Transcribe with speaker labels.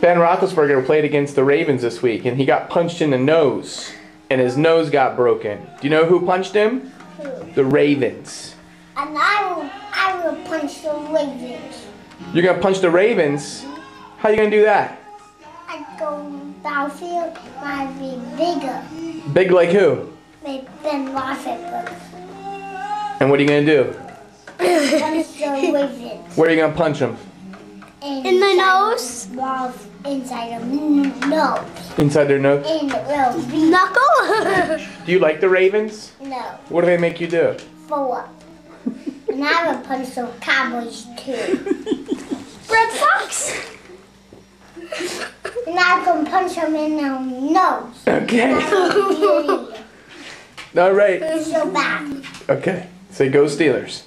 Speaker 1: Ben Roethlisberger played against the Ravens this week, and he got punched in the nose, and his nose got broken. Do you know who punched him?
Speaker 2: Who?
Speaker 1: The Ravens.
Speaker 2: And I will, I will punch the Ravens.
Speaker 1: You're gonna punch the Ravens? How are you gonna do that?
Speaker 2: I go battlefield might be bigger.
Speaker 1: Big like who?
Speaker 2: Maybe Ben Roethlisberger.
Speaker 1: And what are you gonna do?
Speaker 2: Punch the Ravens.
Speaker 1: Where are you gonna punch him?
Speaker 2: In the nose? Walls inside the n- nose.
Speaker 1: Inside their nose.
Speaker 2: And it will knuckle.
Speaker 1: Do you like the Ravens?
Speaker 2: no,
Speaker 1: What do they make you do?
Speaker 2: four. and I will punch the Cowboys too. Red Sox. and I can punch them in the nose.
Speaker 1: Okay. All right.
Speaker 2: so bad.
Speaker 1: Okay. Say go Steelers.